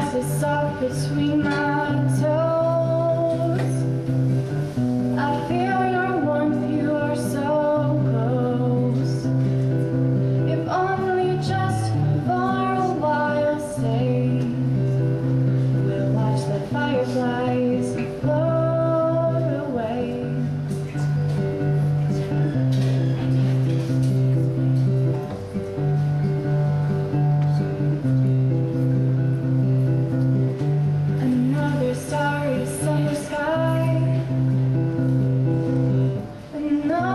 heart is between my toes. I feel your warmth, you are so close. If only just for a while, stay. We'll watch the fireflies.